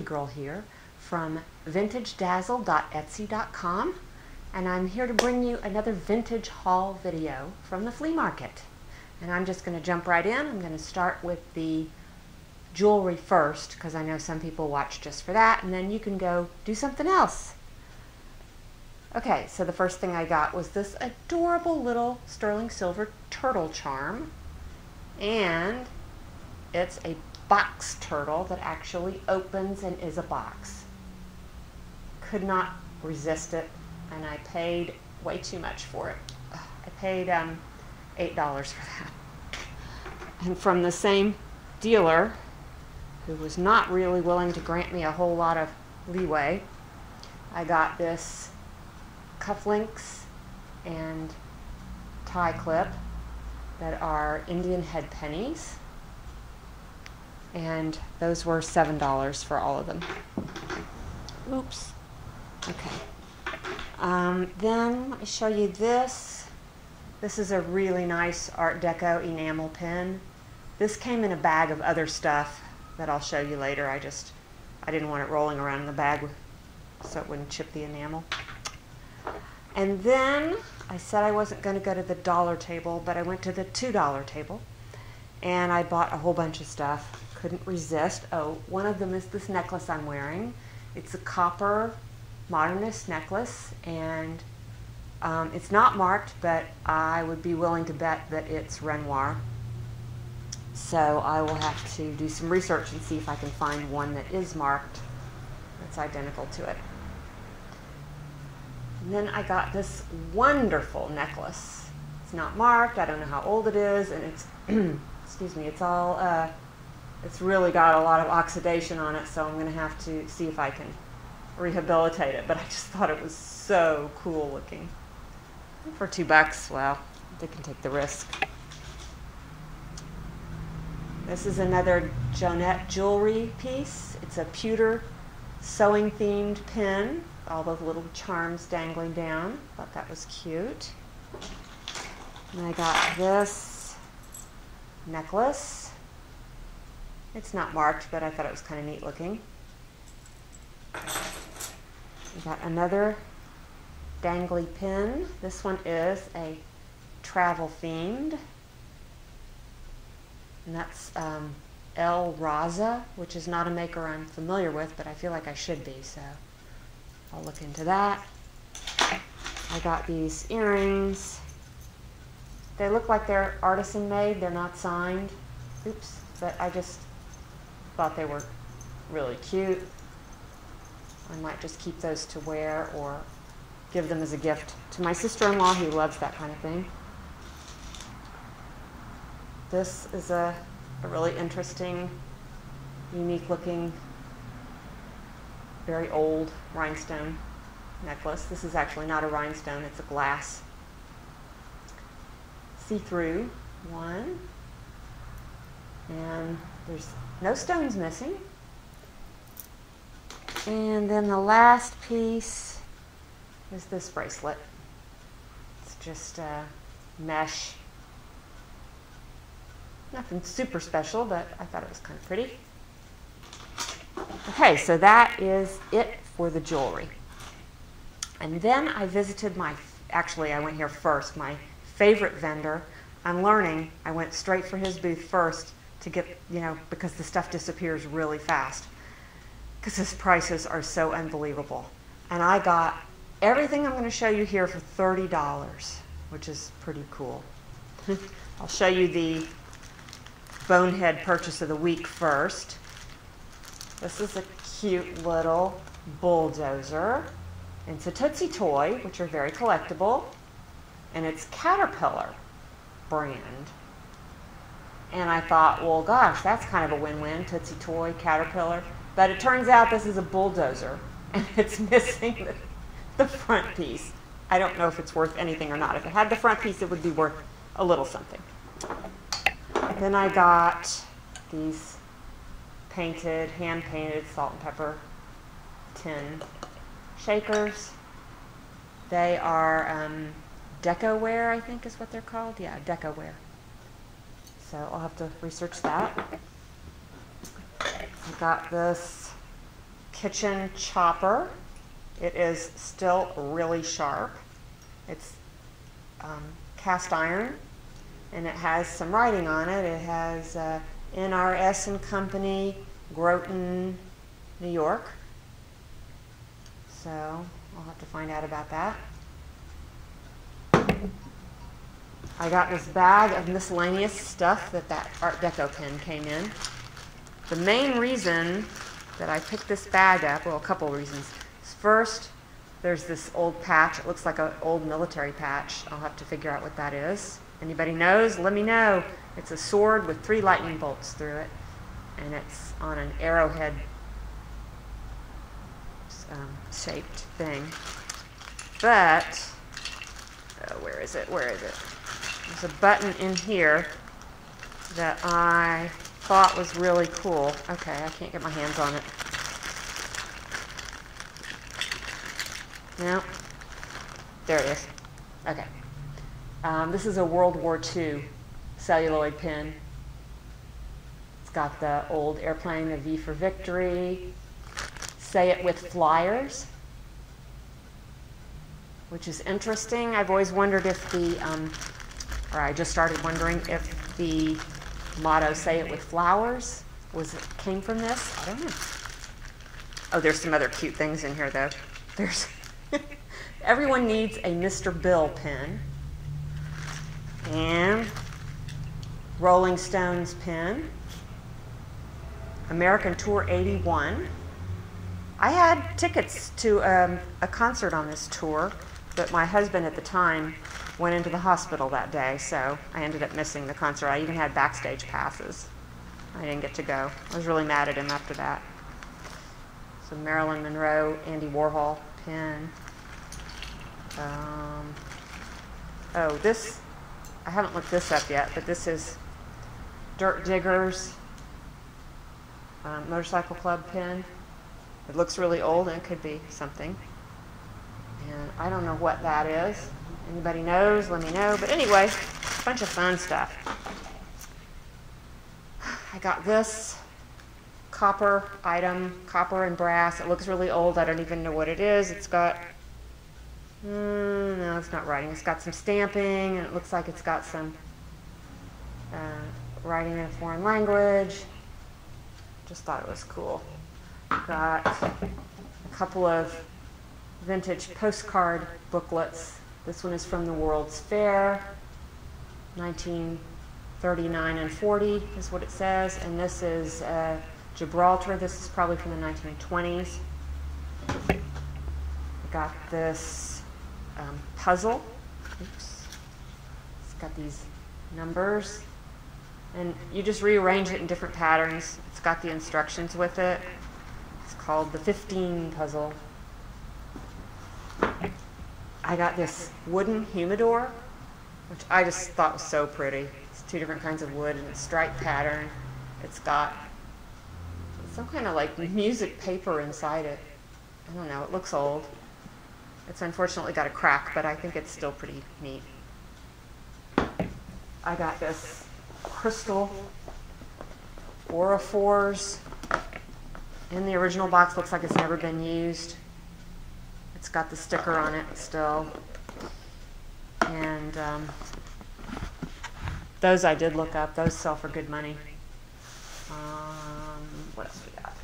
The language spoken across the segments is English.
Girl here from vintagedazzle.etsy.com and I'm here to bring you another vintage haul video from the flea market. And I'm just going to jump right in. I'm going to start with the jewelry first because I know some people watch just for that and then you can go do something else. Okay, so the first thing I got was this adorable little sterling silver turtle charm and it's a box turtle that actually opens and is a box. Could not resist it, and I paid way too much for it. I paid um, $8 for that. And from the same dealer, who was not really willing to grant me a whole lot of leeway, I got this cufflinks and tie clip that are Indian head pennies and those were $7 for all of them. Oops. Okay. Um, then let me show you this. This is a really nice Art Deco enamel pen. This came in a bag of other stuff that I'll show you later. I just, I didn't want it rolling around in the bag so it wouldn't chip the enamel. And then I said I wasn't going to go to the dollar table, but I went to the $2 table and I bought a whole bunch of stuff couldn't resist. Oh, one of them is this necklace I'm wearing. It's a copper modernist necklace, and um, it's not marked, but I would be willing to bet that it's Renoir. So I will have to do some research and see if I can find one that is marked that's identical to it. And then I got this wonderful necklace. It's not marked, I don't know how old it is, and it's, excuse me, it's all uh, it's really got a lot of oxidation on it, so I'm going to have to see if I can rehabilitate it. But I just thought it was so cool looking. For two bucks, well, they can take the risk. This is another Jonette jewelry piece. It's a pewter sewing themed pin. All those little charms dangling down. Thought that was cute. And I got this necklace. It's not marked, but I thought it was kind of neat looking. We got another dangly pin. This one is a travel themed. And that's um, El Raza, which is not a maker I'm familiar with, but I feel like I should be, so I'll look into that. I got these earrings. They look like they're artisan made, they're not signed. Oops, but I just thought they were really cute. I might just keep those to wear or give them as a gift to my sister-in-law who loves that kind of thing. This is a, a really interesting, unique looking, very old rhinestone necklace. This is actually not a rhinestone, it's a glass see-through one. And there's no stones missing. And then the last piece is this bracelet. It's just a mesh. Nothing super special, but I thought it was kind of pretty. Okay, so that is it for the jewelry. And then I visited my, actually I went here first, my favorite vendor. I'm learning, I went straight for his booth first to get, you know, because the stuff disappears really fast. Because his prices are so unbelievable. And I got everything I'm going to show you here for $30, which is pretty cool. I'll show you the bonehead purchase of the week first. This is a cute little bulldozer. It's a Tootsie toy, which are very collectible. And it's Caterpillar brand. And I thought, well, gosh, that's kind of a win-win, Tootsie Toy, Caterpillar. But it turns out this is a bulldozer, and it's missing the, the front piece. I don't know if it's worth anything or not. If it had the front piece, it would be worth a little something. Then I got these painted, hand-painted salt and pepper tin shakers. They are um, Decoware, I think is what they're called. Yeah, Decoware. So I'll have to research that. I've got this kitchen chopper. It is still really sharp. It's um, cast iron and it has some writing on it. It has uh, NRS and Company, Groton, New York. So I'll have to find out about that. I got this bag of miscellaneous stuff that that Art Deco pen came in. The main reason that I picked this bag up, well, a couple reasons. First, there's this old patch. It looks like an old military patch. I'll have to figure out what that is. Anybody knows? Let me know. It's a sword with three lightning bolts through it, and it's on an arrowhead um, shaped thing. But, oh, where is it? Where is it? There's a button in here that I thought was really cool. Okay, I can't get my hands on it. No. There it is. Okay. Um, this is a World War II celluloid pin. It's got the old airplane, the V for Victory. Say it with flyers, which is interesting. I've always wondered if the, um, or I just started wondering if the motto "Say it with flowers" was came from this. I don't know. Oh, there's some other cute things in here though. There's everyone needs a Mr. Bill pin and Rolling Stones pin, American Tour 81. I had tickets to um, a concert on this tour, but my husband at the time went into the hospital that day, so I ended up missing the concert. I even had backstage passes. I didn't get to go. I was really mad at him after that. So Marilyn Monroe, Andy Warhol pen. Um, oh, this I haven't looked this up yet, but this is Dirt Diggers um, Motorcycle Club pin. It looks really old and it could be something. And I don't know what that is. Anybody knows, let me know. But anyway, a bunch of fun stuff. I got this copper item, copper and brass. It looks really old. I don't even know what it is. It's got Mm, no, it's not writing. It's got some stamping, and it looks like it's got some uh, writing in a foreign language. Just thought it was cool. Got a couple of vintage postcard booklets. This one is from the World's Fair, 1939 and 40 is what it says. And this is uh, Gibraltar. This is probably from the 1920s. I Got this um, puzzle. Oops. It's got these numbers. And you just rearrange it in different patterns. It's got the instructions with it. It's called the 15 puzzle. I got this wooden humidor, which I just thought was so pretty. It's two different kinds of wood and a striped pattern. It's got some kind of like music paper inside it. I don't know, it looks old. It's unfortunately got a crack, but I think it's still pretty neat. I got this crystal Orrefors in the original box. Looks like it's never been used. It's got the sticker on it still. And um, those I did look up. Those sell for good money. Um, what else we got?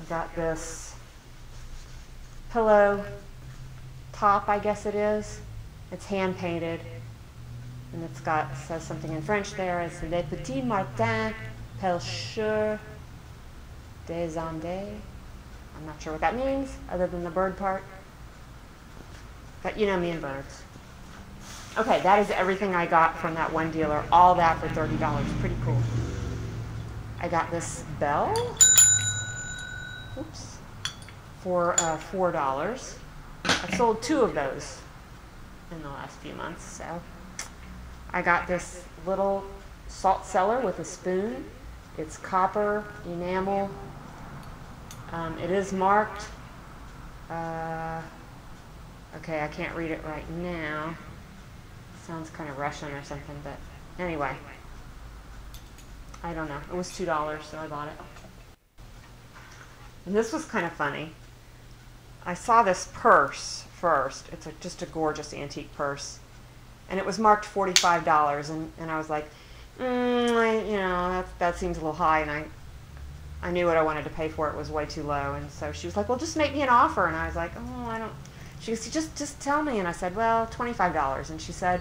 I got this pillow top, I guess it is. It's hand painted. And it's got, says something in French there. It's Les Petits Martins Pêcheurs des Andes. I'm not sure what that means, other than the bird part. But you know me and birds. Okay, that is everything I got from that one dealer. All that for $30. Pretty cool. I got this bell. Oops. For uh, $4. I've sold two of those in the last few months. So I got this little salt cellar with a spoon. It's copper enamel. Um, it is marked. Uh, okay, I can't read it right now. Sounds kind of Russian or something, but anyway. I don't know. It was $2, so I bought it. And this was kind of funny. I saw this purse first. It's a, just a gorgeous antique purse. And it was marked $45. And, and I was like, mm, I, you know, that, that seems a little high. And I, I knew what I wanted to pay for it was way too low. And so she was like, well, just make me an offer. And I was like, oh, I don't. She goes, just, just tell me. And I said, well, $25. And she said,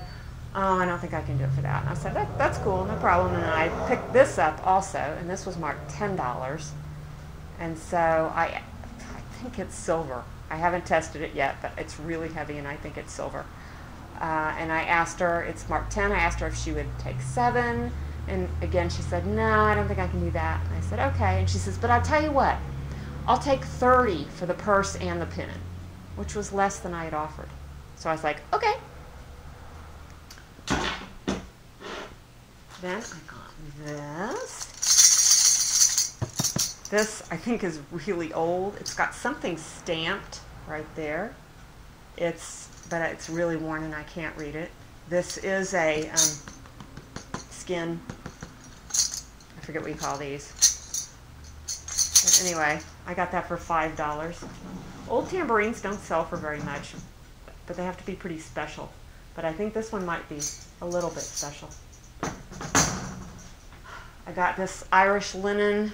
oh, I don't think I can do it for that. And I said, that, that's cool, no problem. And I picked this up also, and this was marked $10. And so I, I think it's silver. I haven't tested it yet, but it's really heavy, and I think it's silver. Uh, and I asked her, it's marked 10. I asked her if she would take seven. And again, she said, no, I don't think I can do that. And I said, okay. And she says, but I'll tell you what, I'll take 30 for the purse and the pin, which was less than I had offered. So I was like, okay. Then I got this. This, I think, is really old. It's got something stamped right there. It's, but it's really worn and I can't read it. This is a um, skin, I forget what you call these. But anyway, I got that for $5. Old tambourines don't sell for very much, but they have to be pretty special. But I think this one might be a little bit special. I got this Irish linen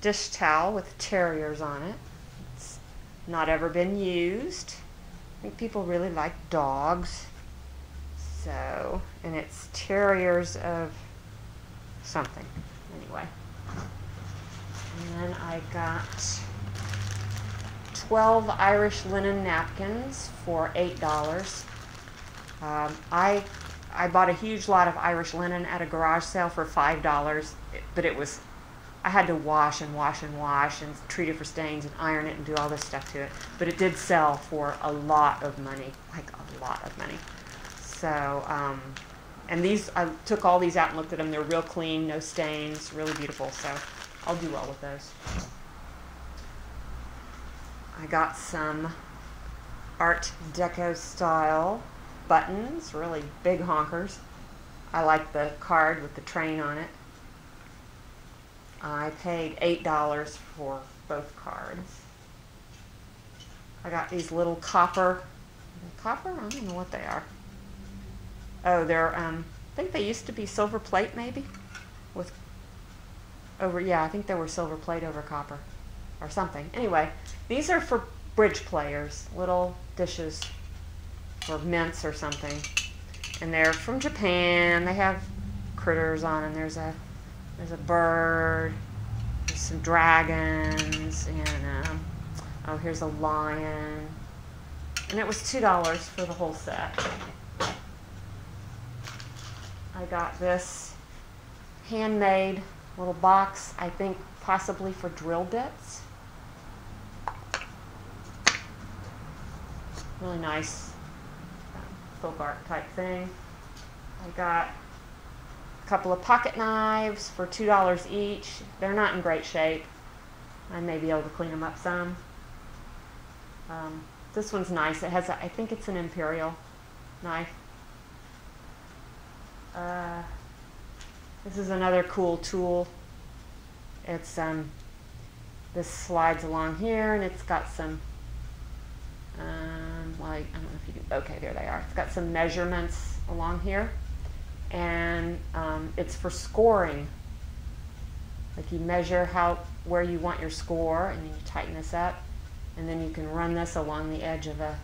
dish towel with terriers on it. It's not ever been used. I think people really like dogs. So, and it's terriers of something. Anyway. And then I got 12 Irish linen napkins for $8. Um, I I bought a huge lot of Irish linen at a garage sale for $5, but it was I had to wash and wash and wash and treat it for stains and iron it and do all this stuff to it. But it did sell for a lot of money, like a lot of money. So, um, and these, I took all these out and looked at them. They're real clean, no stains, really beautiful. So I'll do well with those. I got some Art Deco style buttons, really big honkers. I like the card with the train on it. I paid $8 for both cards. I got these little copper, copper? I don't know what they are. Oh, they're, um, I think they used to be silver plate maybe? With, over, yeah, I think they were silver plate over copper or something. Anyway, these are for bridge players, little dishes or mints or something. And they're from Japan. They have critters on them. There's a there's a bird, there's some dragons, and um, oh, here's a lion. And it was $2 for the whole set. I got this handmade little box, I think possibly for drill bits. Really nice folk art type thing. I got a couple of pocket knives for $2 each. They're not in great shape. I may be able to clean them up some. Um, this one's nice. It has, a, I think it's an imperial knife. Uh, this is another cool tool. It's um, this slides along here, and it's got some. Um, like I don't know if you. Okay, there they are. It's got some measurements along here and um, it's for scoring. Like you measure how where you want your score, and then you tighten this up, and then you can run this along the edge of a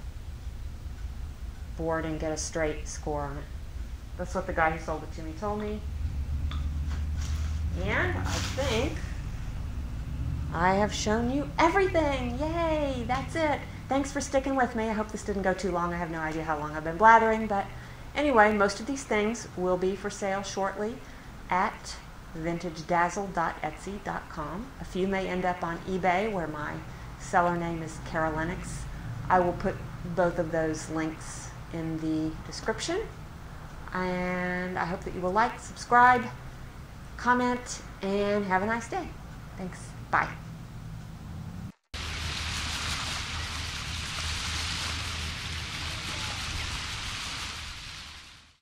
board and get a straight score on it. That's what the guy who sold it to me told me. And I think I have shown you everything. Yay, that's it. Thanks for sticking with me. I hope this didn't go too long. I have no idea how long I've been blathering, but Anyway, most of these things will be for sale shortly at vintagedazzle.etsy.com. A few may end up on eBay where my seller name is karalennox. I will put both of those links in the description. And I hope that you will like, subscribe, comment, and have a nice day. Thanks. Bye.